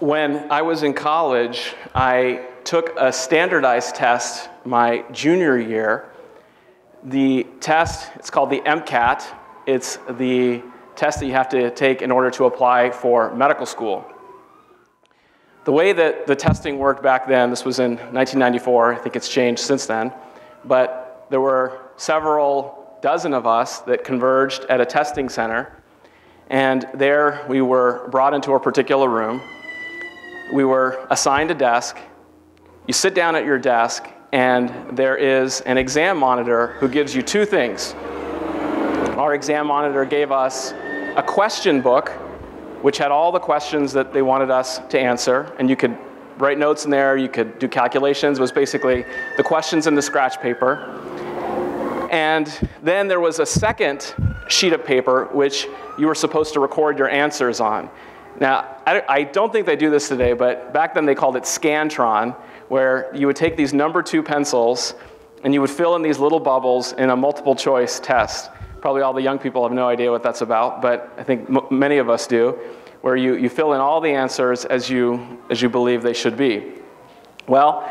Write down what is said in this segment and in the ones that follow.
When I was in college, I took a standardized test my junior year. The test, it's called the MCAT. It's the test that you have to take in order to apply for medical school. The way that the testing worked back then, this was in 1994, I think it's changed since then, but there were several dozen of us that converged at a testing center. And there we were brought into a particular room. We were assigned a desk. You sit down at your desk, and there is an exam monitor who gives you two things. Our exam monitor gave us a question book, which had all the questions that they wanted us to answer, and you could write notes in there, you could do calculations. It was basically the questions in the scratch paper. And then there was a second sheet of paper which you were supposed to record your answers on. Now, I, don't think they do this today, but back then they called it Scantron, where you would take these number two pencils and you would fill in these little bubbles in a multiple choice test. Probably all the young people have no idea what that's about, but I think many of us do, where you, you fill in all the answers as you, as you believe they should be. Well,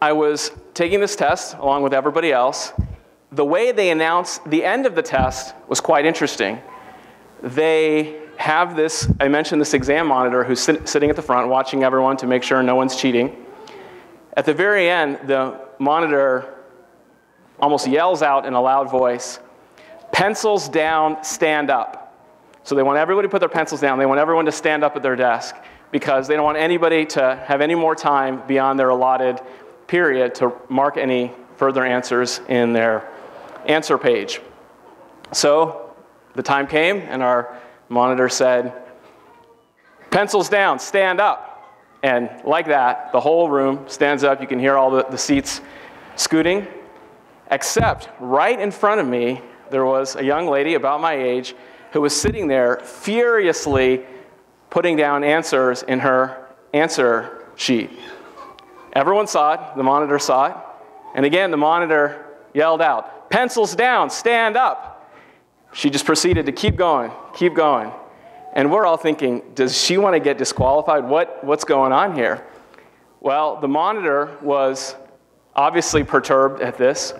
I was taking this test along with everybody else. The way they announced the end of the test was quite interesting. They have this, I mentioned this exam monitor who's sit, sitting at the front watching everyone to make sure no one's cheating. At the very end, the monitor almost yells out in a loud voice, pencils down, stand up. So they want everybody to put their pencils down. They want everyone to stand up at their desk because they don't want anybody to have any more time beyond their allotted period to mark any further answers in their answer page. So the time came, and our monitor said, Pencils down, stand up. And like that, the whole room stands up. You can hear all the, the seats scooting. Except right in front of me, there was a young lady about my age who was sitting there furiously putting down answers in her answer sheet. Everyone saw it, the monitor saw it, and again the monitor yelled out, Pencils down, stand up. She just proceeded to keep going, keep going. And we're all thinking, does she want to get disqualified? What, what's going on here? Well, the monitor was obviously perturbed at this.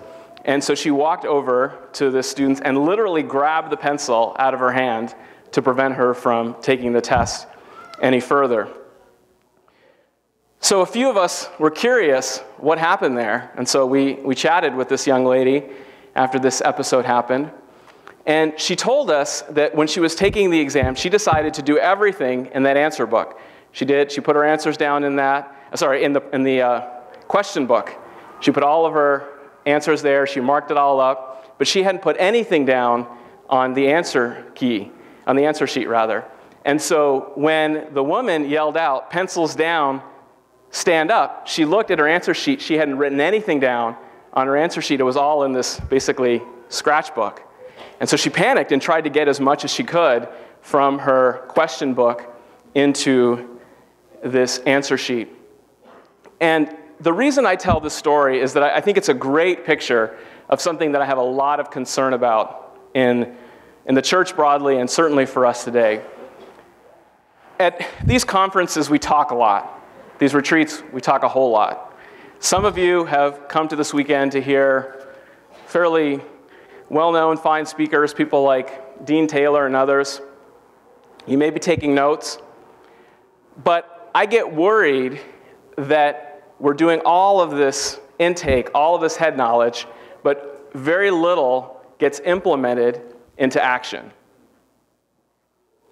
And so she walked over to the students and literally grabbed the pencil out of her hand to prevent her from taking the test any further. So a few of us were curious what happened there. And so we, we chatted with this young lady after this episode happened. And she told us that when she was taking the exam, she decided to do everything in that answer book. She did. She put her answers down in that, sorry, in the, in the uh, question book. She put all of her answers there. She marked it all up. But she hadn't put anything down on the answer key, on the answer sheet, rather. And so when the woman yelled out, pencils down, stand up, she looked at her answer sheet. She hadn't written anything down on her answer sheet. It was all in this basically scratch book. And so she panicked and tried to get as much as she could from her question book into this answer sheet. And the reason I tell this story is that I think it's a great picture of something that I have a lot of concern about in, in the church broadly and certainly for us today. At these conferences, we talk a lot. These retreats, we talk a whole lot. Some of you have come to this weekend to hear fairly well known, fine speakers, people like Dean Taylor and others. You may be taking notes, but I get worried that we're doing all of this intake, all of this head knowledge, but very little gets implemented into action.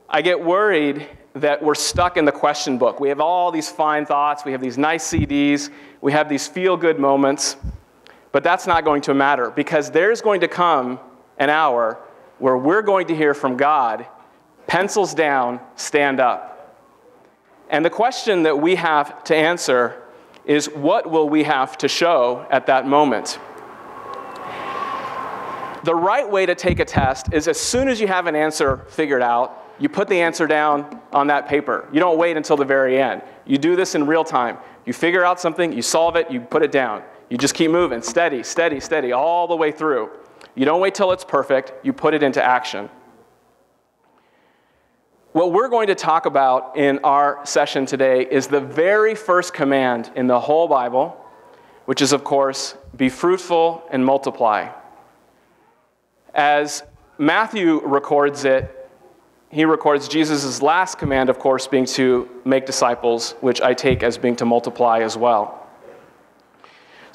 I get worried that we're stuck in the question book. We have all these fine thoughts, we have these nice CDs, we have these feel good moments, but that's not going to matter because there's going to come an hour where we're going to hear from God pencils down, stand up. And the question that we have to answer is what will we have to show at that moment? The right way to take a test is as soon as you have an answer figured out, you put the answer down on that paper. You don't wait until the very end. You do this in real time. You figure out something, you solve it, you put it down. You just keep moving, steady, steady, steady, all the way through. You don't wait till it's perfect, you put it into action. What we're going to talk about in our session today is the very first command in the whole Bible, which is, of course, be fruitful and multiply. As Matthew records it, he records Jesus' last command, of course, being to make disciples, which I take as being to multiply as well.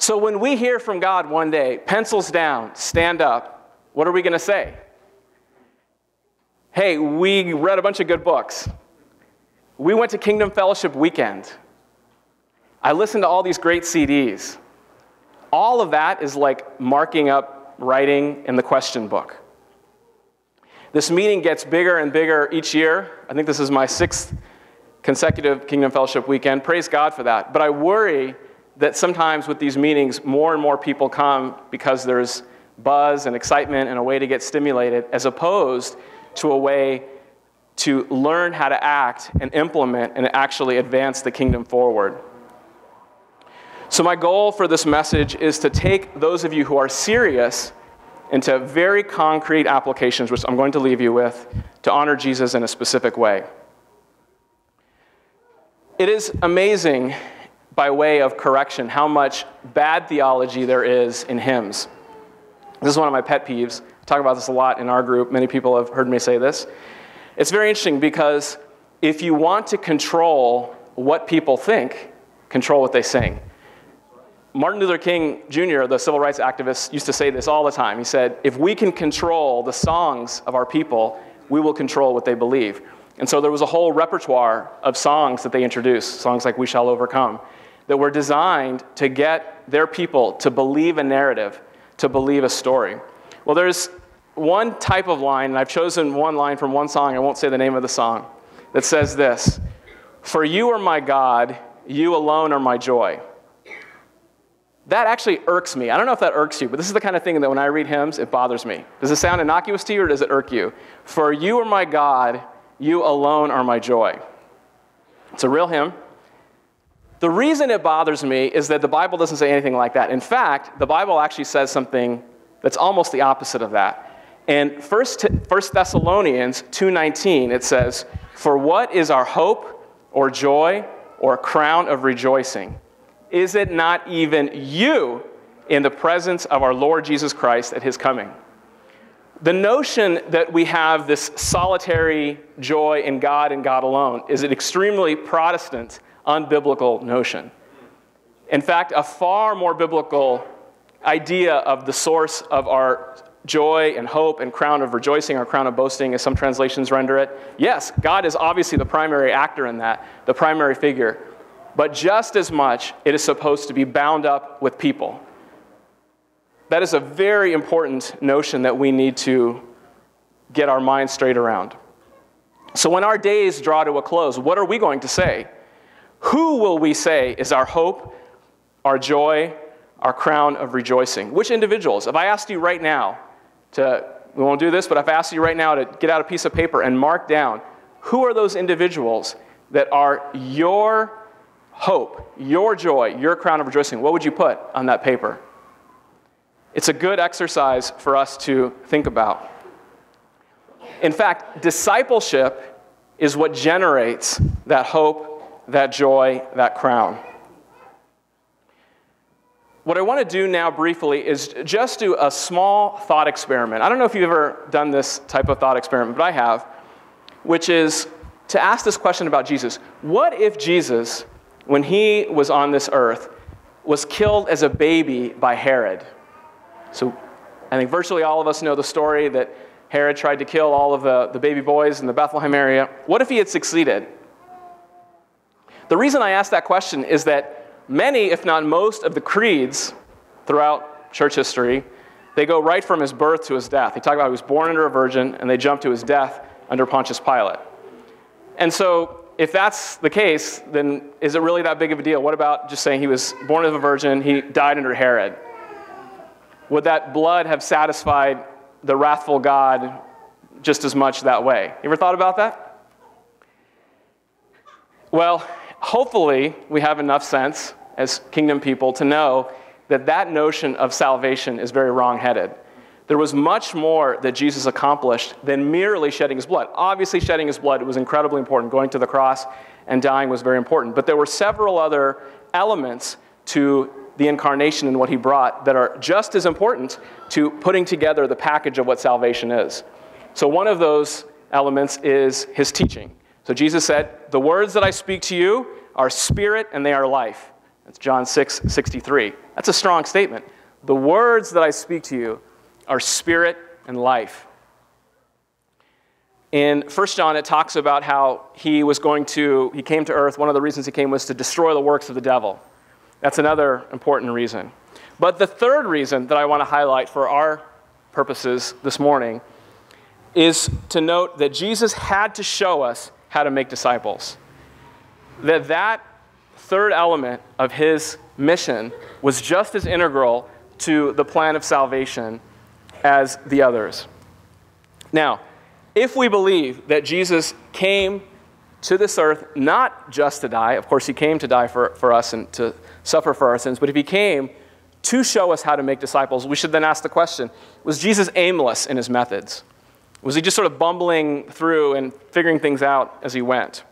So when we hear from God one day, pencils down, stand up, what are we going to say? Hey, we read a bunch of good books. We went to Kingdom Fellowship weekend. I listened to all these great CDs. All of that is like marking up writing in the question book. This meeting gets bigger and bigger each year. I think this is my sixth consecutive Kingdom Fellowship weekend. Praise God for that. But I worry that sometimes with these meetings, more and more people come because there's buzz and excitement and a way to get stimulated, as opposed to a way to learn how to act and implement and actually advance the kingdom forward. So, my goal for this message is to take those of you who are serious into very concrete applications, which I'm going to leave you with, to honor Jesus in a specific way. It is amazing, by way of correction, how much bad theology there is in hymns. This is one of my pet peeves I talk about this a lot in our group. Many people have heard me say this. It's very interesting because if you want to control what people think, control what they sing. Martin Luther King Jr., the civil rights activist, used to say this all the time. He said, If we can control the songs of our people, we will control what they believe. And so there was a whole repertoire of songs that they introduced, songs like We Shall Overcome, that were designed to get their people to believe a narrative, to believe a story. Well, there's one type of line, and I've chosen one line from one song, I won't say the name of the song, that says this For you are my God, you alone are my joy. That actually irks me. I don't know if that irks you, but this is the kind of thing that when I read hymns, it bothers me. Does it sound innocuous to you or does it irk you? For you are my God, you alone are my joy. It's a real hymn. The reason it bothers me is that the Bible doesn't say anything like that. In fact, the Bible actually says something that's almost the opposite of that. In 1 Thessalonians 2:19 it says, "For what is our hope or joy or crown of rejoicing? Is it not even you in the presence of our Lord Jesus Christ at his coming?" The notion that we have this solitary joy in God and God alone is an extremely Protestant, unbiblical notion. In fact, a far more biblical idea of the source of our joy and hope and crown of rejoicing or crown of boasting, as some translations render it. Yes, God is obviously the primary actor in that, the primary figure. But just as much, it is supposed to be bound up with people. That is a very important notion that we need to get our minds straight around. So, when our days draw to a close, what are we going to say? Who will we say is our hope, our joy, our crown of rejoicing? Which individuals? If I asked you right now, to, we won't do this, but I've asked you right now to get out a piece of paper and mark down who are those individuals that are your hope, your joy, your crown of rejoicing. What would you put on that paper? It's a good exercise for us to think about. In fact, discipleship is what generates that hope, that joy, that crown. What I want to do now briefly is just do a small thought experiment. I don't know if you've ever done this type of thought experiment, but I have, which is to ask this question about Jesus. What if Jesus, when he was on this earth, was killed as a baby by Herod? So I think virtually all of us know the story that Herod tried to kill all of the, the baby boys in the Bethlehem area. What if he had succeeded? The reason I ask that question is that many, if not most, of the creeds throughout church history, they go right from his birth to his death. They talk about he was born under a virgin, and they jump to his death under Pontius Pilate. And so, if that's the case, then is it really that big of a deal? What about just saying he was born of a virgin, he died under Herod? Would that blood have satisfied the wrathful God just as much that way? You ever thought about that? Well, hopefully, we have enough sense as kingdom people to know that that notion of salvation is very wrong-headed. There was much more that Jesus accomplished than merely shedding his blood. Obviously, shedding his blood was incredibly important. Going to the cross and dying was very important. But there were several other elements to the incarnation and what he brought that are just as important to putting together the package of what salvation is. So, one of those elements is his teaching. So, Jesus said, The words that I speak to you are spirit and they are life. That's John 6 63. That's a strong statement. The words that I speak to you are spirit and life. In 1 John, it talks about how he was going to, he came to earth. One of the reasons he came was to destroy the works of the devil. That's another important reason. But the third reason that I want to highlight for our purposes this morning is to note that Jesus had to show us how to make disciples. That that third element of his mission was just as integral to the plan of salvation as the others. Now, if we believe that Jesus came to this earth not just to die, of course, he came to die for, for us and to suffer for our sins, but if he came to show us how to make disciples, we should then ask the question was Jesus aimless in his methods? Was he just sort of bumbling through and figuring things out as he went?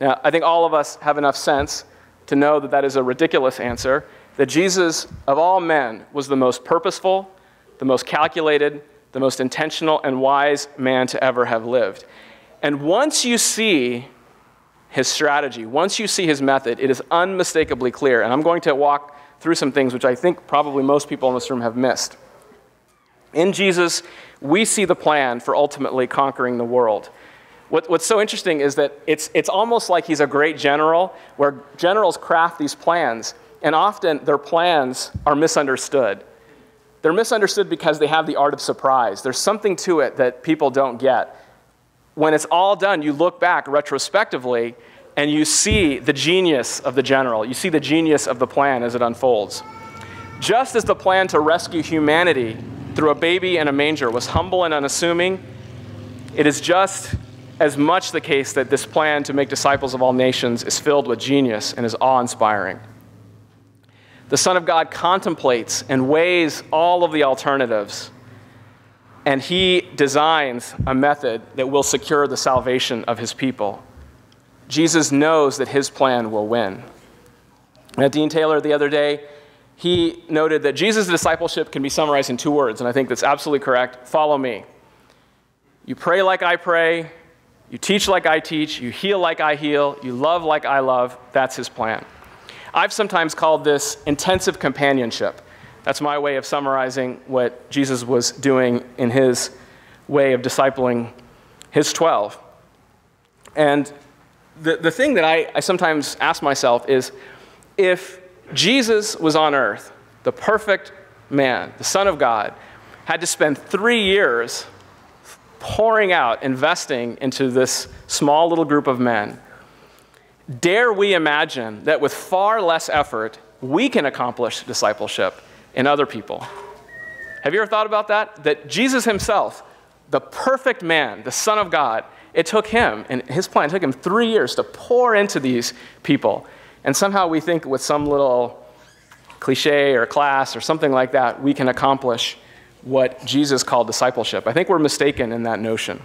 Now, I think all of us have enough sense to know that that is a ridiculous answer, that Jesus, of all men, was the most purposeful, the most calculated, the most intentional and wise man to ever have lived. And once you see his strategy, once you see his method, it is unmistakably clear. And I'm going to walk through some things which I think probably most people in this room have missed. In Jesus, we see the plan for ultimately conquering the world. What, what's so interesting is that it's, it's almost like he's a great general, where generals craft these plans, and often their plans are misunderstood. They're misunderstood because they have the art of surprise. There's something to it that people don't get. When it's all done, you look back retrospectively and you see the genius of the general. You see the genius of the plan as it unfolds. Just as the plan to rescue humanity through a baby in a manger was humble and unassuming, it is just as much the case that this plan to make disciples of all nations is filled with genius and is awe inspiring. The Son of God contemplates and weighs all of the alternatives, and he designs a method that will secure the salvation of his people. Jesus knows that his plan will win. At Dean Taylor the other day, he noted that Jesus' discipleship can be summarized in two words, and I think that's absolutely correct. Follow me. You pray like I pray, you teach like I teach, you heal like I heal, you love like I love. That's his plan. I've sometimes called this intensive companionship. That's my way of summarizing what Jesus was doing in his way of discipling his 12. And the, the thing that I, I sometimes ask myself is if Jesus was on earth, the perfect man, the Son of God, had to spend three years pouring out, investing into this small little group of men, Dare we imagine that with far less effort, we can accomplish discipleship in other people? Have you ever thought about that? That Jesus himself, the perfect man, the Son of God, it took him, and his plan took him three years to pour into these people. And somehow we think with some little cliche or class or something like that, we can accomplish what Jesus called discipleship. I think we're mistaken in that notion.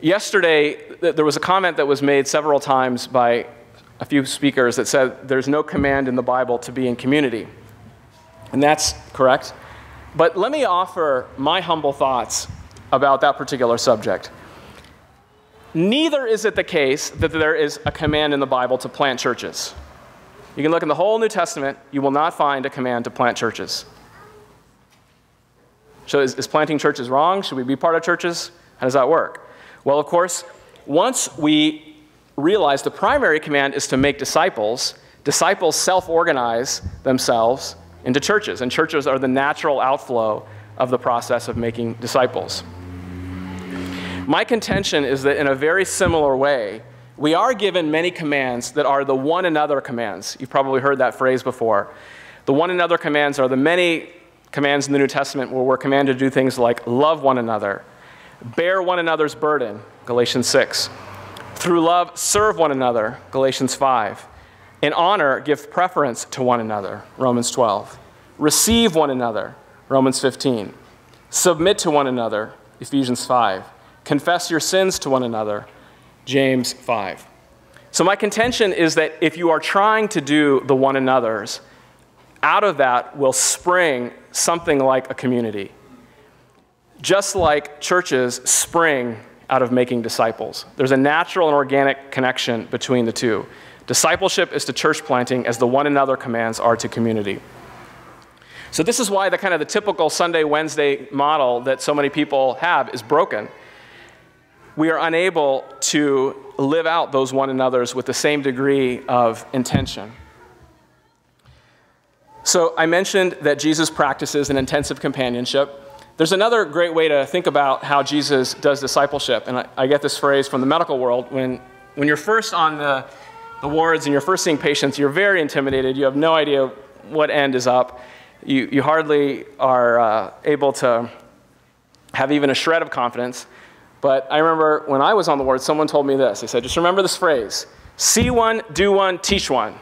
Yesterday, there was a comment that was made several times by a few speakers that said there's no command in the Bible to be in community. And that's correct. But let me offer my humble thoughts about that particular subject. Neither is it the case that there is a command in the Bible to plant churches. You can look in the whole New Testament, you will not find a command to plant churches. So, is, is planting churches wrong? Should we be part of churches? How does that work? Well, of course, once we realize the primary command is to make disciples, disciples self organize themselves into churches, and churches are the natural outflow of the process of making disciples. My contention is that in a very similar way, we are given many commands that are the one another commands. You've probably heard that phrase before. The one another commands are the many commands in the New Testament where we're commanded to do things like love one another, Bear one another's burden, Galatians 6. Through love, serve one another, Galatians 5. In honor, give preference to one another, Romans 12. Receive one another, Romans 15. Submit to one another, Ephesians 5. Confess your sins to one another, James 5. So, my contention is that if you are trying to do the one another's, out of that will spring something like a community. Just like churches spring out of making disciples. There's a natural and organic connection between the two. Discipleship is to church planting as the one another commands are to community. So this is why the kind of the typical Sunday Wednesday model that so many people have is broken. We are unable to live out those one another's with the same degree of intention. So I mentioned that Jesus practices an intensive companionship. There's another great way to think about how Jesus does discipleship, and I, I, get this phrase from the medical world. When, when you're first on the, the wards and you're first seeing patients, you're very intimidated. You have no idea what end is up. You, you hardly are uh, able to have even a shred of confidence. But I remember when I was on the ward, someone told me this. They said, just remember this phrase see one, do one, teach one.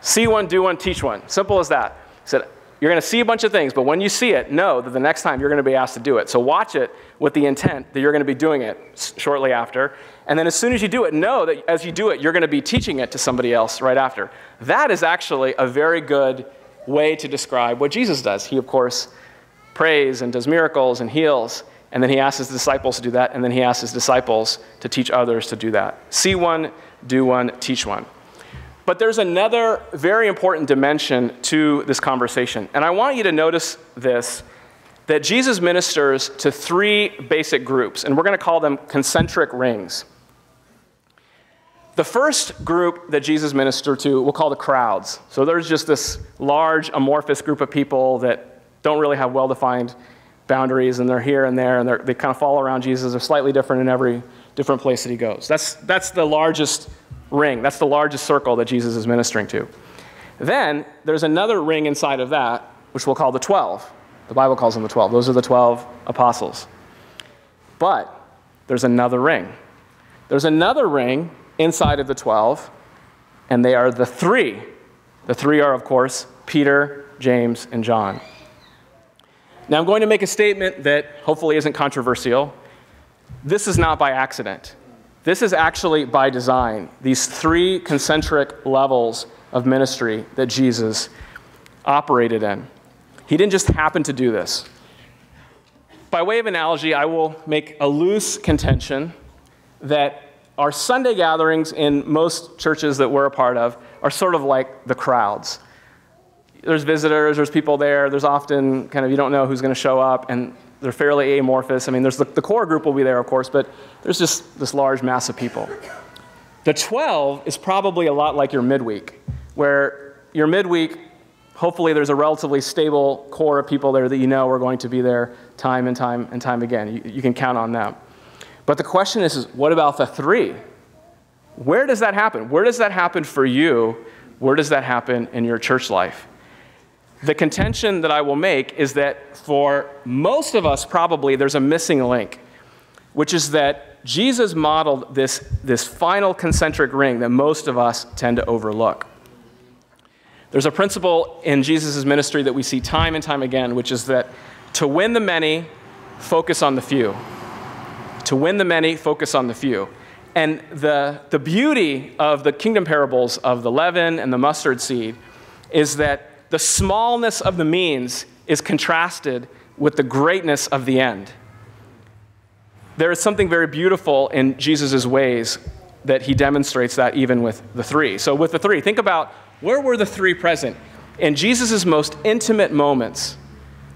See one, do one, teach one. Simple as that. He said, you're going to see a bunch of things, but when you see it, know that the next time you're going to be asked to do it. So watch it with the intent that you're going to be doing it shortly after. And then as soon as you do it, know that as you do it, you're going to be teaching it to somebody else right after. That is actually a very good way to describe what Jesus does. He, of course, prays and does miracles and heals. And then he asks his disciples to do that. And then he asks his disciples to teach others to do that. See one, do one, teach one. But there's another very important dimension to this conversation. And I want you to notice this that Jesus ministers to three basic groups, and we're going to call them concentric rings. The first group that Jesus ministered to, we'll call the crowds. So there's just this large, amorphous group of people that don't really have well defined boundaries, and they're here and there, and they kind of follow around Jesus. They're slightly different in every different place that he goes. That's, that's the largest ring. That's the largest circle that Jesus is ministering to. Then there's another ring inside of that, which we'll call the 12. The Bible calls them the 12. Those are the 12 apostles. But there's another ring. There's another ring inside of the 12, and they are the three. The three are, of course, Peter, James, and John. Now, I'm going to make a statement that hopefully isn't controversial. This is not by accident. This is actually by design, these three concentric levels of ministry that Jesus operated in. He didn't just happen to do this. By way of analogy, I will make a loose contention that our Sunday gatherings in most churches that we're a part of are sort of like the crowds. There's visitors, there's people there, there's often kind of you don't know who's going to show up, and they're fairly amorphous. I mean, there's the, the core group will be there, of course, but there's just this large mass of people. The 12 is probably a lot like your midweek, where your midweek, hopefully there's a relatively stable core of people there that you know are going to be there time and time and time again. You, you can count on them. But the question is, is, what about the three? Where does that happen? Where does that happen for you? Where does that happen in your church life? The contention that I will make is that for most of us, probably, there's a missing link, which is that Jesus modeled this, this final concentric ring that most of us tend to overlook. There's a principle in Jesus' ministry that we see time and time again, which is that to win the many, focus on the few. To win the many, focus on the few. And the, the beauty of the kingdom parables of the leaven and the mustard seed is that the smallness of the means is contrasted with the greatness of the end. There is something very beautiful in Jesus' ways that he demonstrates that even with the three. So, with the three, think about where were the three present? In Jesus' most intimate moments,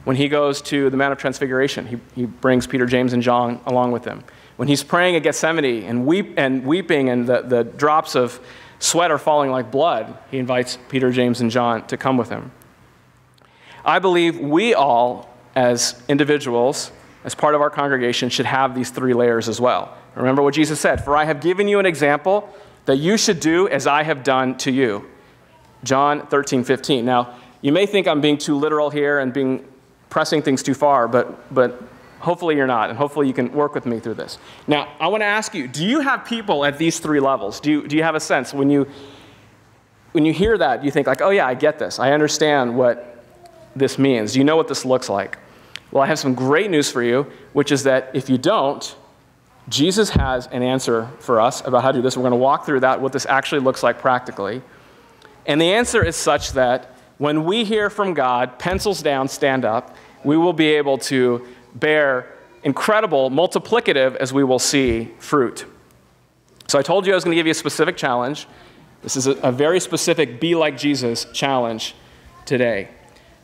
when he goes to the Mount of Transfiguration, he, he brings Peter, James, and John along with him. When he's praying at Gethsemane and, weep, and weeping, and the, the drops of sweat are falling like blood, he invites Peter, James, and John to come with him. I believe we all, as individuals, as part of our congregation, should have these three layers as well. Remember what Jesus said For I have given you an example that you should do as I have done to you. John 13, 15. Now, you may think I'm being too literal here and being pressing things too far, but, but Hopefully you're not, and hopefully you can work with me through this. Now, I want to ask you do you have people at these three levels? Do you, do you have a sense when you, when you hear that, you think, like, oh, yeah, I get this. I understand what this means? Do you know what this looks like? Well, I have some great news for you, which is that if you don't, Jesus has an answer for us about how to do this. We're going to walk through that, what this actually looks like practically. And the answer is such that when we hear from God, pencils down, stand up, we will be able to bear incredible, multiplicative, as we will see, fruit. So I told you I was going to give you a specific challenge. This is a, a very specific be like Jesus challenge today.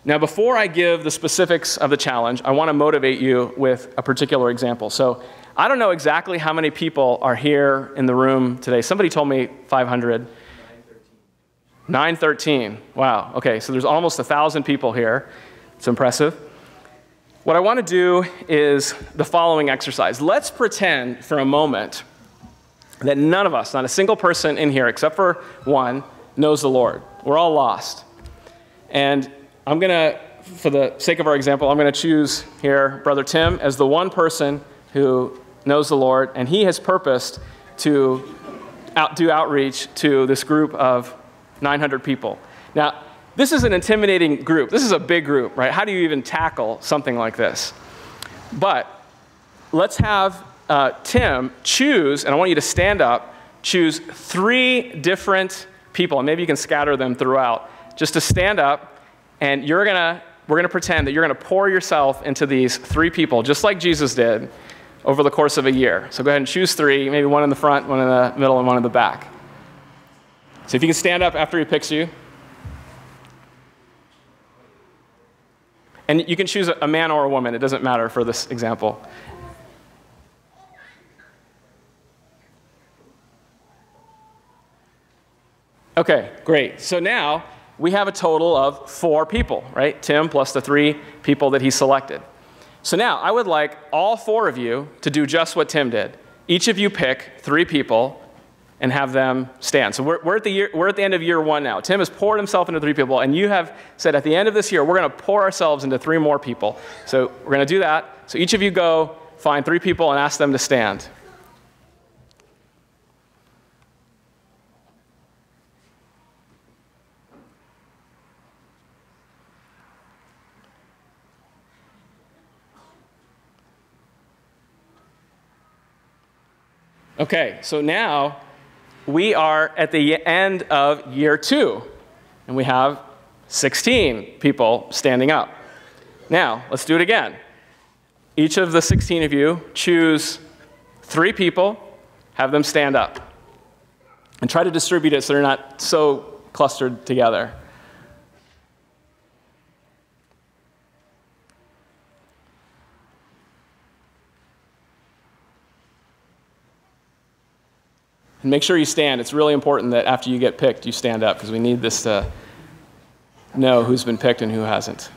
Now, before I give the specifics of the challenge, I want to motivate you with a particular example. So, I don't know exactly how many people are here in the room today. Somebody told me 500. 913. Wow. Okay, so there's almost 1,000 people here. It's impressive. What I want to do is the following exercise. Let's pretend for a moment that none of us, not a single person in here except for one, knows the Lord. We're all lost. And I'm going to, for the sake of our example, I'm going to choose here Brother Tim as the one person who knows the Lord, and he has purposed to out, do outreach to this group of 900 people. Now, this is an intimidating group. This is a big group, right? How do you even tackle something like this? But let's have uh, Tim choose, and I want you to stand up, choose three different people, and maybe you can scatter them throughout, just to stand up, and you're gonna, we're gonna pretend that you're gonna pour yourself into these three people, just like Jesus did over the course of a year. So go ahead and choose three, maybe one in the front, one in the middle, and one in the back. So if you can stand up after he picks you. And you can choose a man or a woman, it doesn't matter for this example. Okay, great. So now we have a total of four people, right? Tim plus the three people that he selected. So now I would like all four of you to do just what Tim did. Each of you pick three people and have them stand. So we're, we're, at the year, we're at the end of year one now. Tim has poured himself into three people, and you have said at the end of this year, we're going to pour ourselves into three more people. So we're going to do that. So each of you go find three people and ask them to stand. Okay, so now we are at the end of year two, and we have 16 people standing up. Now, let's do it again. Each of the 16 of you choose three people, have them stand up, and try to distribute it so they're not so clustered together. And make sure you stand. It's really important that after you get picked, you stand up because we need this to know who's been picked and who hasn't.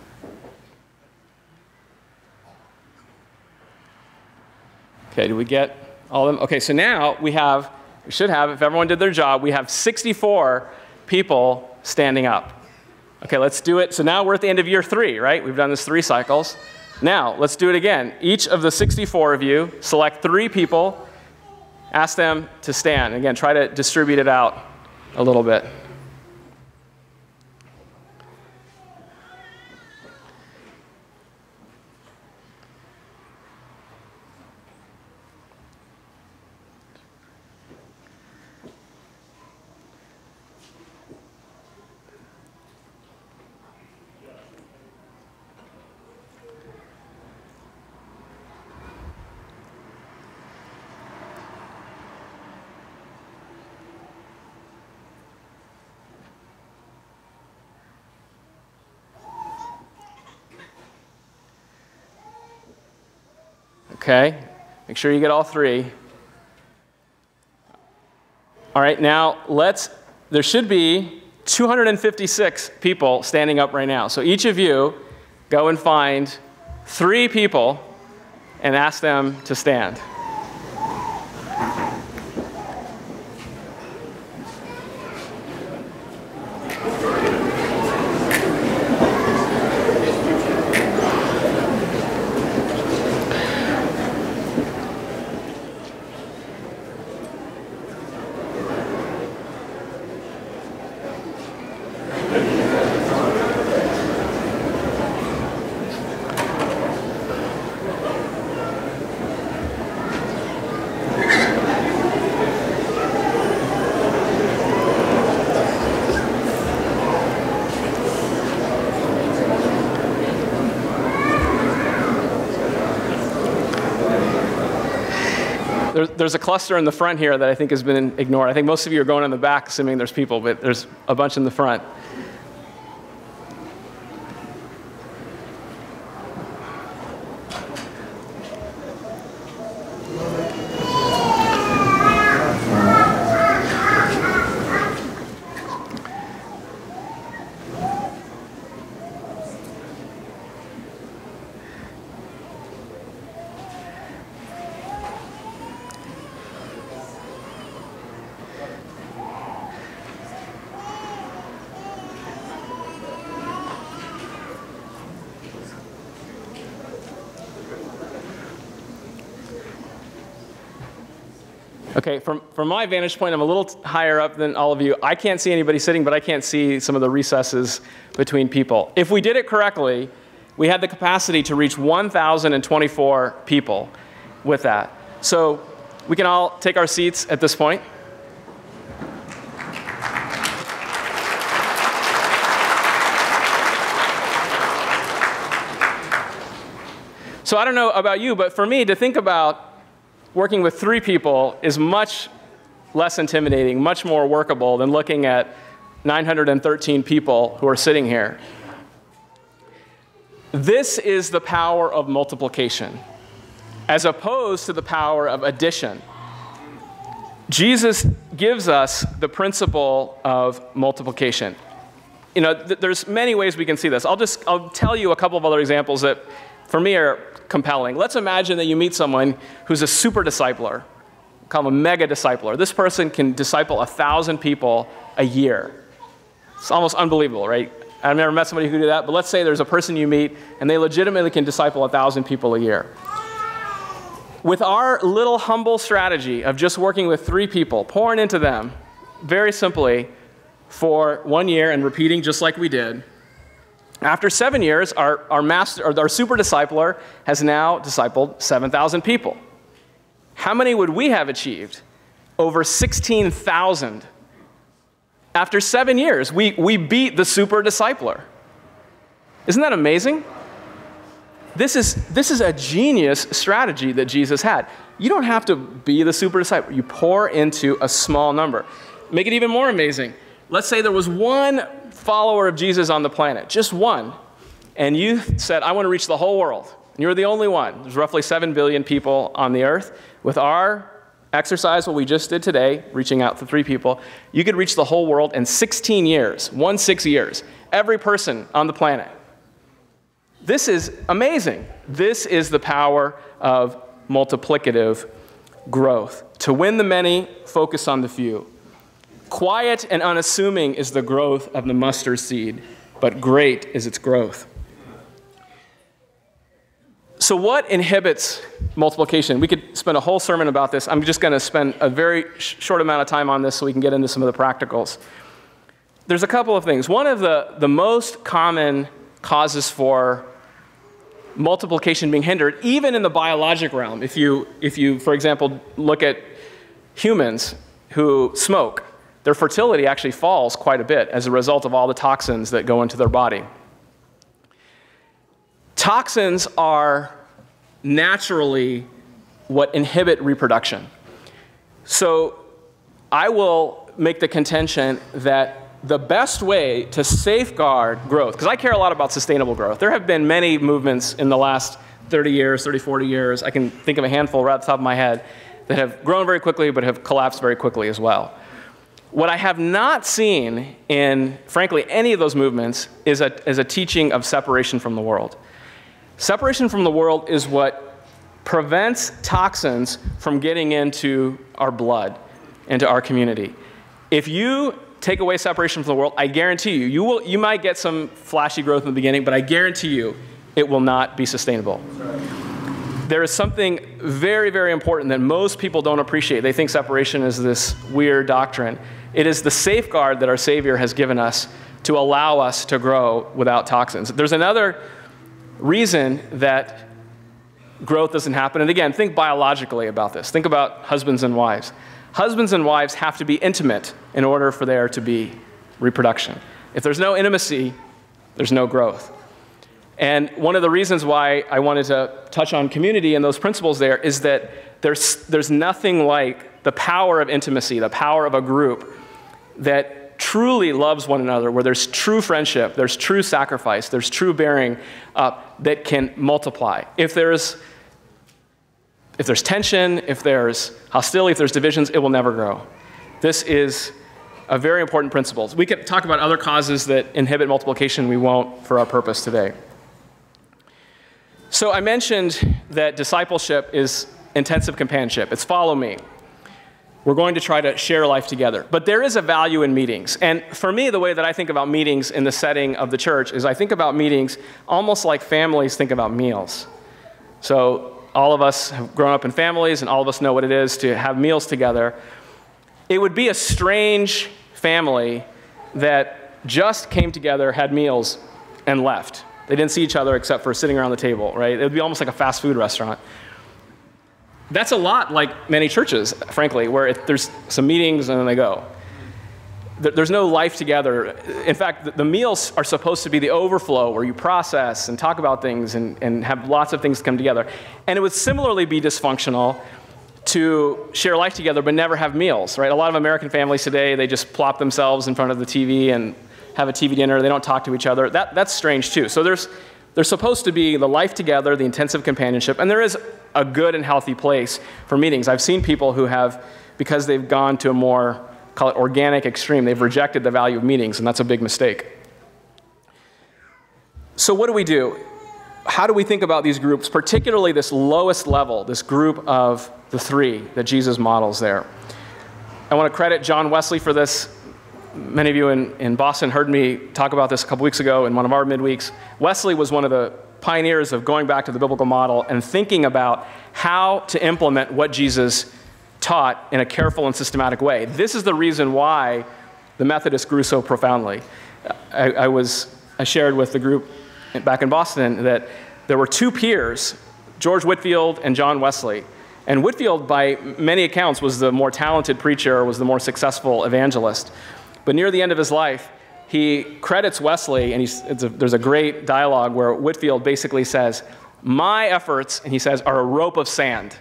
Okay, do we get all of them? Okay, so now we have, we should have, if everyone did their job, we have 64 people standing up. Okay, let's do it. So now we're at the end of year three, right? We've done this three cycles. Now, let's do it again. Each of the 64 of you select three people ask them to stand. Again, try to distribute it out a little bit. Okay? Make sure you get all three. All right, now let's, there should be 256 people standing up right now. So each of you go and find three people and ask them to stand. There's a cluster in the front here that I think has been ignored. I think most of you are going in the back, assuming there's people, but there's a bunch in the front. Okay, from, from my vantage point, I'm a little higher up than all of you. I can't see anybody sitting, but I can't see some of the recesses between people. If we did it correctly, we had the capacity to reach 1,024 people with that. So we can all take our seats at this point. So I don't know about you, but for me to think about working with three people is much less intimidating, much more workable than looking at 913 people who are sitting here. This is the power of multiplication, as opposed to the power of addition. Jesus gives us the principle of multiplication. You know, th- there's many ways we can see this. I'll just I'll tell you a couple of other examples that for me are compelling. Let's imagine that you meet someone who's a super discipler, call them a mega discipler. This person can disciple a thousand people a year. It's almost unbelievable, right? I've never met somebody who can do that, but let's say there's a person you meet and they legitimately can disciple a thousand people a year. With our little humble strategy of just working with three people, pouring into them, very simply, for one year and repeating just like we did, after seven years, our, our, master, our super discipler has now discipled 7,000 people. How many would we have achieved? Over 16,000. After seven years, we, we beat the super discipler. Isn't that amazing? This is, this is a genius strategy that Jesus had. You don't have to be the super disciple, you pour into a small number. Make it even more amazing. Let's say there was one follower of Jesus on the planet, just one, and you said, I want to reach the whole world, and you're the only one, there's roughly 7 billion people on the earth, with our exercise, what we just did today, reaching out to three people, you could reach the whole world in 16 years, one six years, every person on the planet. This is amazing. This is the power of multiplicative growth. To win the many, focus on the few. Quiet and unassuming is the growth of the mustard seed, but great is its growth. So, what inhibits multiplication? We could spend a whole sermon about this. I'm just going to spend a very sh- short amount of time on this so we can get into some of the practicals. There's a couple of things. One of the, the most common causes for multiplication being hindered, even in the biologic realm, if you, if you for example, look at humans who smoke, their fertility actually falls quite a bit as a result of all the toxins that go into their body. Toxins are naturally what inhibit reproduction. So I will make the contention that the best way to safeguard growth, because I care a lot about sustainable growth. There have been many movements in the last 30 years, 30, 40 years. I can think of a handful right off the top of my head that have grown very quickly but have collapsed very quickly as well. What I have not seen in, frankly, any of those movements is a, is a teaching of separation from the world. Separation from the world is what prevents toxins from getting into our blood, into our community. If you take away separation from the world, I guarantee you, you, will, you might get some flashy growth in the beginning, but I guarantee you it will not be sustainable. There is something very, very important that most people don't appreciate. They think separation is this weird doctrine. It is the safeguard that our Savior has given us to allow us to grow without toxins. There's another reason that growth doesn't happen. And again, think biologically about this. Think about husbands and wives. Husbands and wives have to be intimate in order for there to be reproduction. If there's no intimacy, there's no growth. And one of the reasons why I wanted to touch on community and those principles there is that there's, there's nothing like the power of intimacy, the power of a group that truly loves one another, where there's true friendship, there's true sacrifice, there's true bearing up that can multiply. If there's if there's tension, if there's hostility, if there's divisions, it will never grow. This is a very important principle. We could talk about other causes that inhibit multiplication. We won't for our purpose today. So I mentioned that discipleship is intensive companionship. It's follow me. We're going to try to share life together. But there is a value in meetings. And for me, the way that I think about meetings in the setting of the church is I think about meetings almost like families think about meals. So all of us have grown up in families and all of us know what it is to have meals together. It would be a strange family that just came together, had meals, and left. They didn't see each other except for sitting around the table, right? It would be almost like a fast food restaurant. That's a lot like many churches, frankly, where it, there's some meetings and then they go. There's no life together. In fact, the meals are supposed to be the overflow where you process and talk about things and, and have lots of things come together. And it would similarly be dysfunctional to share life together but never have meals, right? A lot of American families today, they just plop themselves in front of the TV and have a TV dinner, they don't talk to each other. That, that's strange too. So there's, there's supposed to be the life together, the intensive companionship, and there is a good and healthy place for meetings. I've seen people who have, because they've gone to a more, call it organic extreme, they've rejected the value of meetings, and that's a big mistake. So, what do we do? How do we think about these groups, particularly this lowest level, this group of the three that Jesus models there? I want to credit John Wesley for this many of you in, in Boston heard me talk about this a couple weeks ago in one of our midweeks. Wesley was one of the pioneers of going back to the biblical model and thinking about how to implement what Jesus taught in a careful and systematic way. This is the reason why the Methodists grew so profoundly. I, I was I shared with the group back in Boston that there were two peers, George Whitefield and John Wesley. And Whitefield, by many accounts, was the more talented preacher, was the more successful evangelist. But near the end of his life, he credits Wesley, and a, there's a great dialogue where Whitefield basically says, My efforts, and he says, are a rope of sand.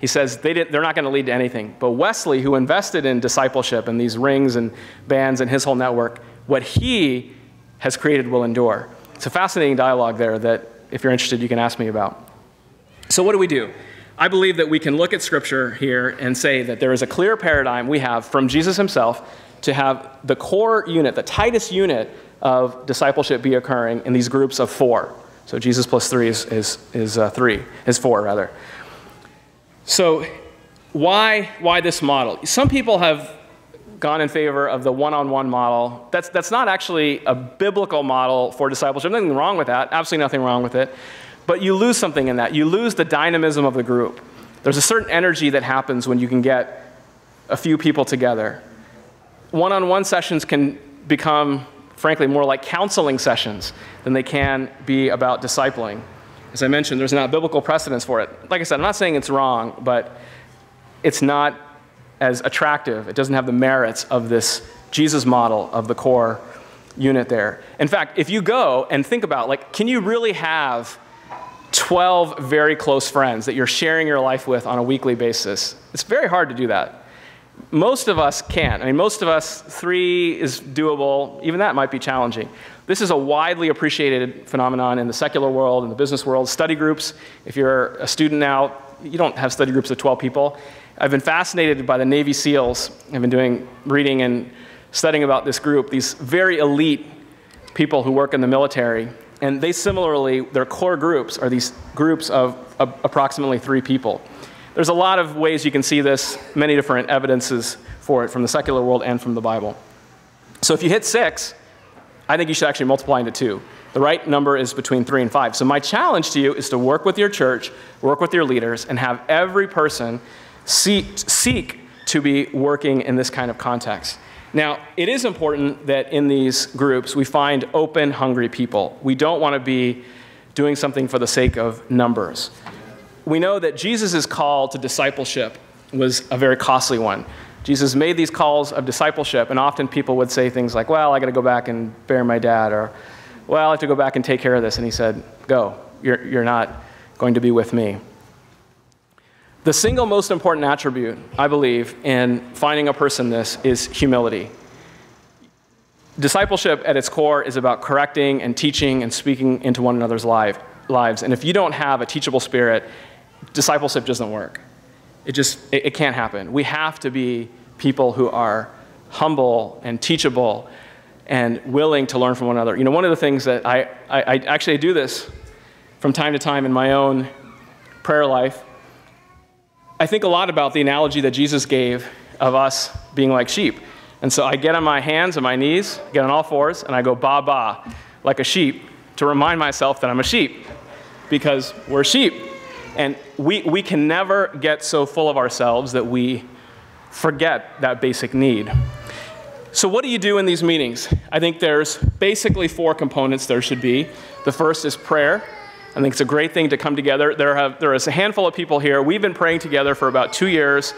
He says they they're not going to lead to anything. But Wesley, who invested in discipleship and these rings and bands and his whole network, what he has created will endure. It's a fascinating dialogue there that, if you're interested, you can ask me about. So, what do we do? I believe that we can look at Scripture here and say that there is a clear paradigm we have from Jesus himself to have the core unit, the tightest unit of discipleship be occurring in these groups of four. So Jesus plus three is, is, is uh, three, is four rather. So why, why this model? Some people have gone in favor of the one-on-one model. That's, that's not actually a biblical model for discipleship. Nothing wrong with that, absolutely nothing wrong with it. But you lose something in that. You lose the dynamism of the group. There's a certain energy that happens when you can get a few people together one on one sessions can become, frankly, more like counseling sessions than they can be about discipling. As I mentioned, there's not biblical precedence for it. Like I said, I'm not saying it's wrong, but it's not as attractive. It doesn't have the merits of this Jesus model of the core unit there. In fact, if you go and think about, like, can you really have 12 very close friends that you're sharing your life with on a weekly basis? It's very hard to do that most of us can't. I mean, most of us, three is doable. Even that might be challenging. This is a widely appreciated phenomenon in the secular world, in the business world. Study groups, if you're a student now, you don't have study groups of 12 people. I've been fascinated by the Navy SEALs. I've been doing reading and studying about this group, these very elite people who work in the military. And they similarly, their core groups are these groups of, approximately three people. There's a lot of ways you can see this, many different evidences for it from the secular world and from the Bible. So if you hit six, I think you should actually multiply into two. The right number is between three and five. So my challenge to you is to work with your church, work with your leaders, and have every person seek, seek to be working in this kind of context. Now, it is important that in these groups we find open, hungry people. We don't want to be doing something for the sake of numbers we know that Jesus' call to discipleship was a very costly one. Jesus made these calls of discipleship, and often people would say things like, Well, I got to go back and bury my dad, or Well, I have to go back and take care of this. And he said, Go. You're, you're not going to be with me. The single most important attribute, I believe, in finding a person this is humility. Discipleship at its core is about correcting and teaching and speaking into one another's life, lives. And if you don't have a teachable spirit, discipleship doesn't work. It just it, it can't happen. We have to be people who are humble and teachable and willing to learn from one another. You know, one of the things that I, I, I actually do this from time to time in my own prayer life. I think a lot about the analogy that Jesus gave of us being like sheep. And so I get on my hands and my knees, get on all fours, and I go ba ba like a sheep to remind myself that I'm a sheep because we're sheep. And we, we can never get so full of ourselves that we forget that basic need. So, what do you do in these meetings? I think there's basically four components there should be. The first is prayer. I think it's a great thing to come together. There, have, there is a handful of people here. We've been praying together for about two years,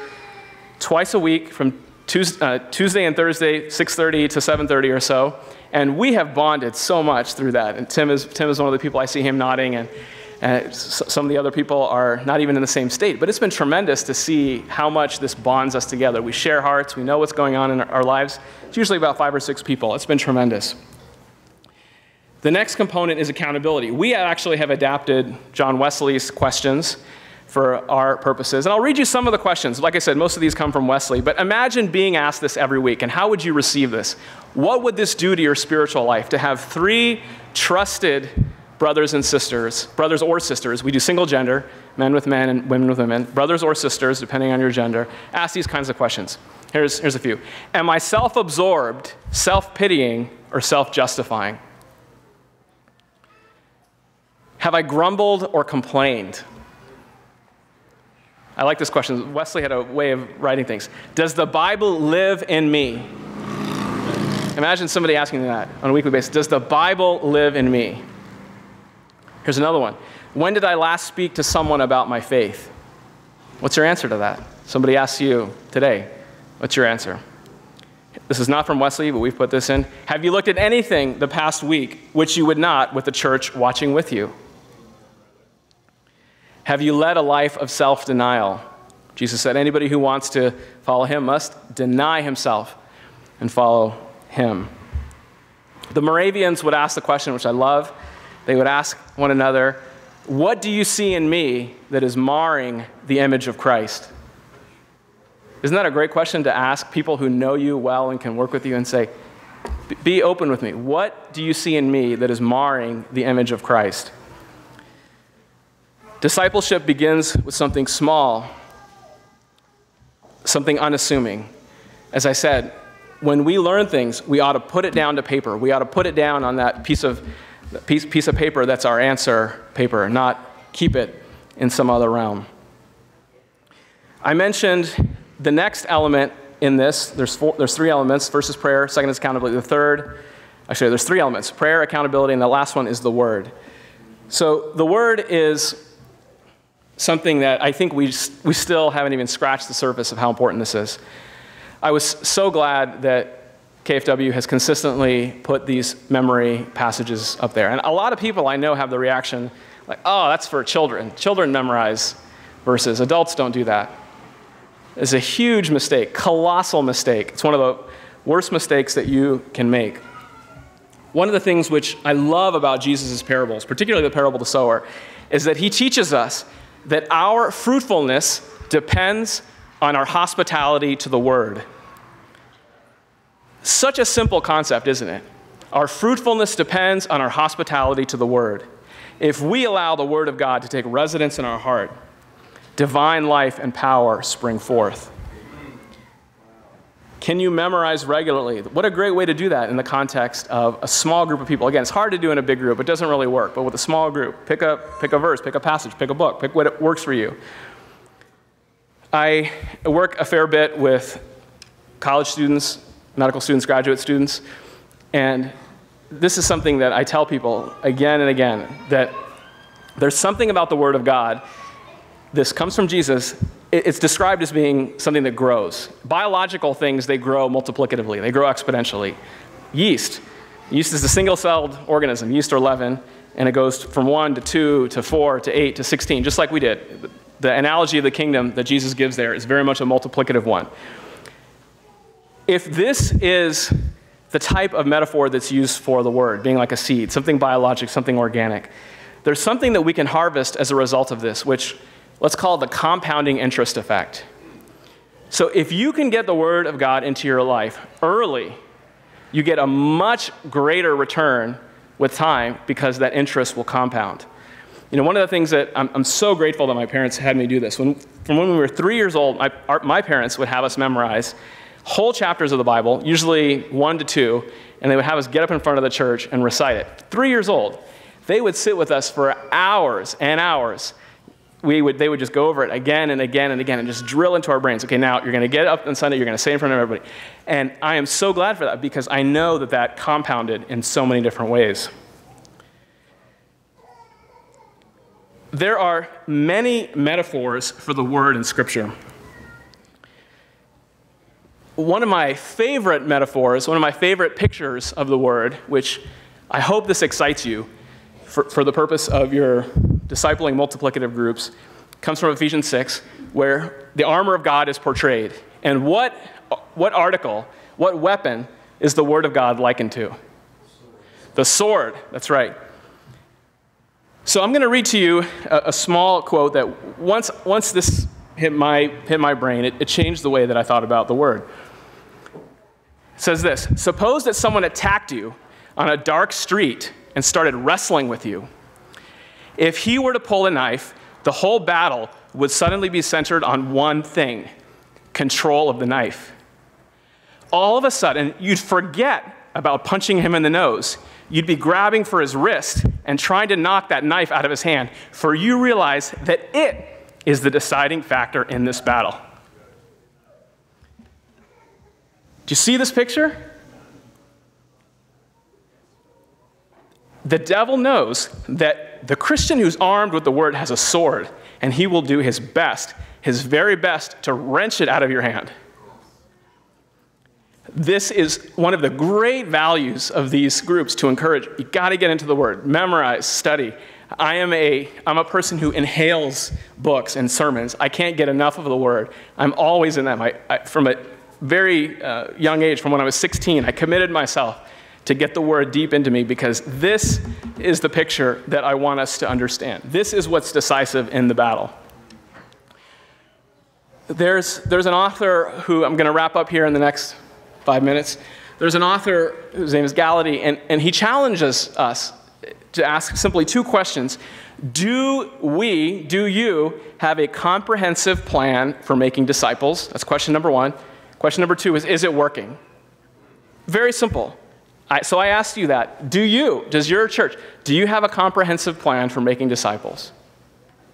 twice a week from Tuesday, uh, Tuesday and Thursday, 6.30 to 7.30 or so. And we have bonded so much through that. And Tim is, Tim is one of the people I see him nodding. And, and some of the other people are not even in the same state. But it's been tremendous to see how much this bonds us together. We share hearts. We know what's going on in our lives. It's usually about five or six people. It's been tremendous. The next component is accountability. We actually have adapted John Wesley's questions for our purposes. And I'll read you some of the questions. Like I said, most of these come from Wesley, but imagine being asked this every week, and how would you receive this? What would this do to your spiritual life to have three trusted brothers and sisters, brothers or sisters, we do single gender, men with men and women with women, brothers or sisters, depending on your gender, ask these kinds of questions. Here's, here's a few Am I self absorbed, self pitying, or self justifying? Have I grumbled or complained? I like this question. Wesley had a way of writing things. Does the Bible live in me? Imagine somebody asking that on a weekly basis. Does the Bible live in me? Here's another one. When did I last speak to someone about my faith? What's your answer to that? Somebody asks you today. What's your answer? This is not from Wesley, but we've put this in. Have you looked at anything the past week which you would not with the church watching with you? Have you led a life of self denial? Jesus said, anybody who wants to follow him must deny himself and follow him. The Moravians would ask the question, which I love. They would ask one another, What do you see in me that is marring the image of Christ? Isn't that a great question to ask people who know you well and can work with you and say, Be open with me. What do you see in me that is marring the image of Christ? Discipleship begins with something small, something unassuming. As I said, when we learn things, we ought to put it down to paper. We ought to put it down on that piece of, piece, piece of paper that's our answer paper, not keep it in some other realm. I mentioned the next element in this. There's, four, there's three elements. First is prayer, second is accountability. The third, actually, there's three elements prayer, accountability, and the last one is the word. So the word is something that I think we, we still haven't even scratched the surface of how important this is. I was so glad that KFW has consistently put these memory passages up there. And a lot of people I know have the reaction like, oh, that's for children. Children memorize verses, adults don't do that. It's a huge mistake, colossal mistake. It's one of the worst mistakes that you can make. One of the things which I love about Jesus' parables, particularly the parable of the sower, is that he teaches us that our fruitfulness depends on our hospitality to the word. Such a simple concept, isn't it? Our fruitfulness depends on our hospitality to the word. If we allow the word of God to take residence in our heart, divine life and power spring forth. Can you memorize regularly? What a great way to do that in the context of a small group of people. Again, it's hard to do in a big group, it doesn't really work. But with a small group, pick a, pick a verse, pick a passage, pick a book, pick what works for you. I work a fair bit with college students, medical students, graduate students, and this is something that I tell people again and again that there's something about the Word of God. This comes from Jesus it's described as being something that grows. Biological things, they grow multiplicatively, they grow exponentially. Yeast Yeast is a single celled organism, yeast or leaven, and it goes from 1 to 2 to 4 to 8 to 16, just like we did. The analogy of the kingdom that Jesus gives there is very much a multiplicative one. If this is the type of metaphor that's used for the word, being like a seed, something biologic, something organic, there's something that we can harvest as a result of this, which let's call the compounding interest effect. So if you can get the word of God into your life early, you get a much greater return with time because that interest will compound. You know, one of the things that I'm, I'm so grateful that my parents had me do this. When, from when we were three years old, my, our, my parents would have us memorize whole chapters of the Bible, usually one to two, and they would have us get up in front of the church and recite it. Three years old. They would sit with us for hours and hours we would, they would just go over it again and again and again and just drill into our brains. Okay, now you're going to get up on Sunday, you're going to say in front of everybody. And I am so glad for that because I know that that compounded in so many different ways. There are many metaphors for the word in Scripture. One of my favorite metaphors, one of my favorite pictures of the word, which I hope this excites you for, for the purpose of your discipling multiplicative groups comes from Ephesians 6, where the armor of God is portrayed. And what, what article, what weapon is the Word of God likened to? The sword, that's right. So I'm going to read to you a, a, small quote that once, once this hit my, hit my brain, it, it changed the way that I thought about the Word. Says this Suppose that someone attacked you on a dark street and started wrestling with you. If he were to pull a knife, the whole battle would suddenly be centered on one thing control of the knife. All of a sudden, you'd forget about punching him in the nose. You'd be grabbing for his wrist and trying to knock that knife out of his hand, for you realize that it is the deciding factor in this battle. Do you see this picture? The devil knows that the Christian who's armed with the word has a sword, and he will do his best, his very best, to wrench it out of your hand. This is one of the great values of these groups to encourage. You got to get into the word, memorize, study. I am a, I'm a person who inhales books and sermons. I can't get enough of the word. I'm always in that. My, I, from a very uh, young age, from when I was 16, I committed myself to get the word deep into me because this is the picture that I want us to understand. This is what's decisive in the battle. There's, there's an author who I'm going to wrap up here in the next five minutes. There's an author whose name is Gallaty, and, and he challenges us to ask simply two questions. Do we, do you, have a comprehensive plan for making disciples? That's question number one. Question number two is Is it working? Very simple. I, so I asked you that. Do you, does your church, do you have a comprehensive plan for making disciples?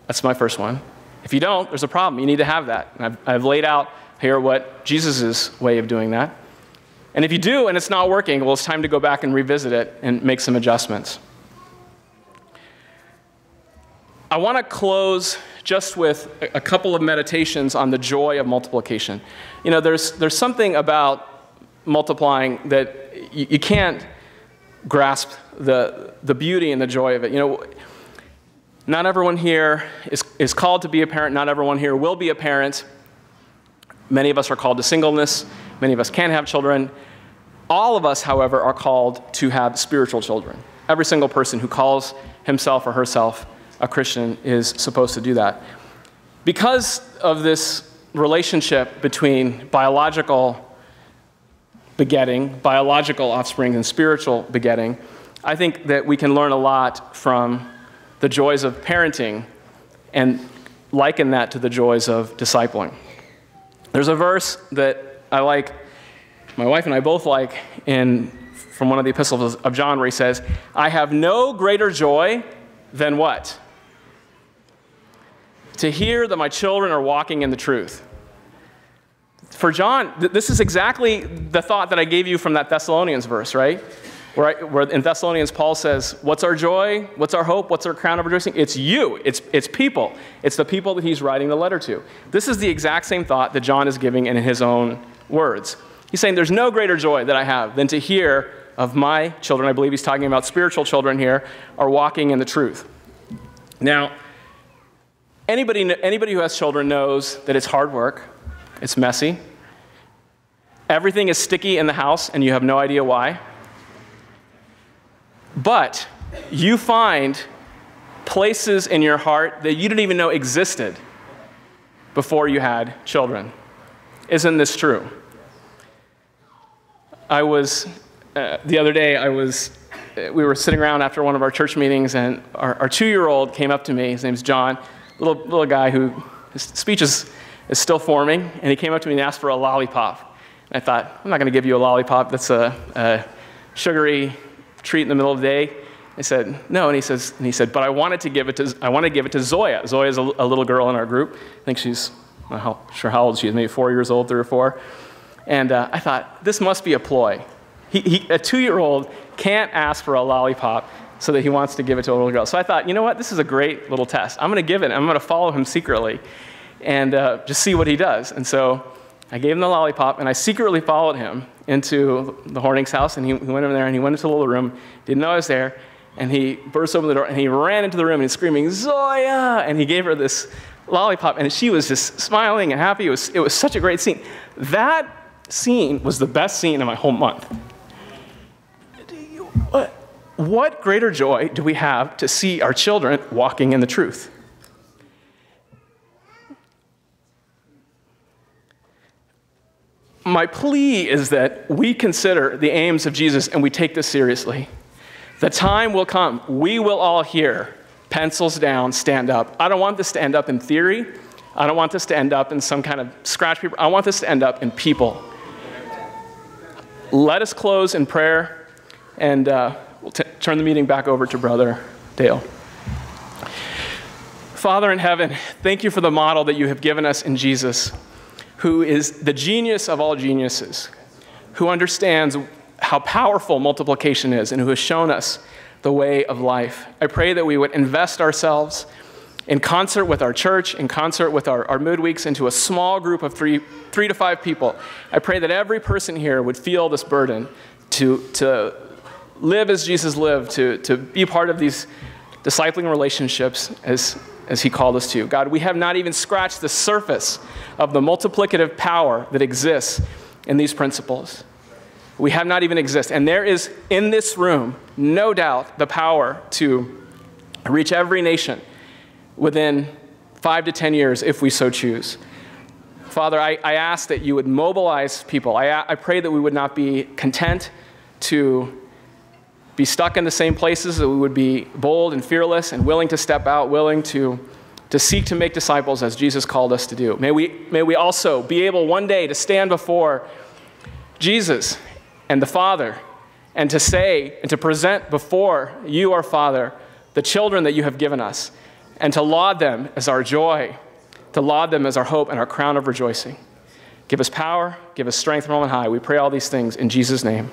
That's my first one. If you don't, there's a problem. You need to have that. And I've, I've laid out here what Jesus' way of doing that. And if you do and it's not working, well, it's time to go back and revisit it and make some adjustments. I want to close just with a couple of meditations on the joy of multiplication. You know, there's, there's something about multiplying that you, you can't grasp the, the beauty and the joy of it. You know, not everyone here is, is called to be a parent, not everyone here will be a parent. Many of us are called to singleness, many of us can't have children. All of us, however, are called to have spiritual children. Every single person who calls himself or herself a Christian is supposed to do that. Because of this relationship between biological begetting, biological offspring, and spiritual begetting, I think that we can learn a lot from the joys of parenting and liken that to the joys of discipling. There's a verse that I like, my wife and I both like, in, from one of the epistles of John where he says, I have no greater joy than what? To hear that my children are walking in the truth for John, th- this is exactly the thought that I gave you from that Thessalonians verse, right? Where, I, where, in Thessalonians, Paul says, What's our joy? What's our hope? What's our crown of rejoicing? It's you, it's, it's people. It's the people that he's writing the letter to. This is the exact same thought that John is giving in his own words. He's saying, There's no greater joy that I have than to hear of my children, I believe he's talking about spiritual children here, are walking in the truth. Now, anybody, anybody who has children knows that it's hard work, it's messy, everything is sticky in the house, and you have no idea why. But you find places in your heart that you didn't even know existed before you had children. Isn't this true? I was, uh, the other day, I was, uh, we were sitting around after one of our church meetings, and our, our two year old came up to me. His name's John, little, little guy who, his speech is, is still forming, and he came up to me and asked for a lollipop. And I thought, I'm not going to give you a lollipop. That's a, a sugary treat in the middle of the day. I said, no, and he says, and he said, but I wanted to give it to, I want to give it to Zoya. Zoya is a, a little girl in our group. I think she's, I'm not sure how old she is, maybe four years old, three or four. And uh, I thought, this must be a ploy. He, he, a two-year-old can't ask for a lollipop so that he wants to give it to a little girl. So I thought, you know what, this is a great little test. I'm going to give it. I'm going to follow him secretly and uh, just see what he does. And so I gave him the lollipop, and I secretly followed him into the Hornings house, and he, he went in there, and he went into the little room, didn't know I was there, and he burst open the door and he ran into the room and he's screaming, Zoya! And he gave her this lollipop and she was just smiling and happy. It was, it was such a great scene. That scene was the best scene of my whole month. What, what greater joy do we have to see our children walking in the truth? My plea is that we consider the aims of Jesus and we take this seriously. The time will come, we will all hear pencils down, stand up. I don't want this to end up in theory. I don't want this to end up in some kind of scratch paper. I want this to end up in people. Let us close in prayer, and uh, turn the meeting back over to Brother Dale. Father in heaven, thank you for the model that you have given us in Jesus, who is the genius of all geniuses, who understands how powerful multiplication is and who has shown us the way of life. I pray that we would invest ourselves in concert with our church, in concert with our, our midweeks, into a small group of three, three to five people. I pray that every person here would feel this burden to, to live as Jesus lived, to, to be part of these discipling relationships as, as he called us to. God, we have not even scratched the surface of the multiplicative power that exists in these principles we have not even exist. And there is in this room, no doubt, the power to reach every nation within five to 10 years if we so choose. Father, I, I ask that you would mobilize people. I, I pray that we would not be content to be stuck in the same places, that we would be bold and fearless and willing to step out, willing to, to seek to make disciples as Jesus called us to do. May we, may we also be able one day to stand before Jesus and the Father, and to say and to present before you, our Father, the children that you have given us, and to laud them as our joy, to laud them as our hope and our crown of rejoicing. Give us power, give us strength from on high. We pray all these things in Jesus' name.